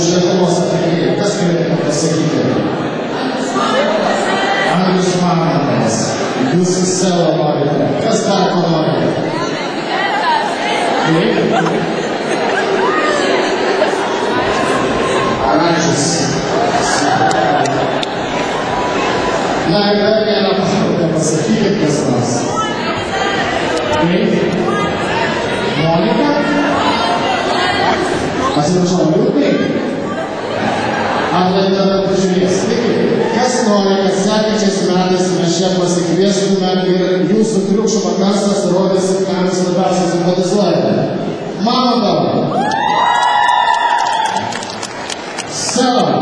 už lietuvos atlikėjų. Kas galėtų pasakyti? Andrius Mamanas. Jūs savo norite. Kas dar ko norite? Taip. Ačiūs. Na ir фінансове здоров'я, сім'ями, солидарство, заходи слайди. Мама дала. Села.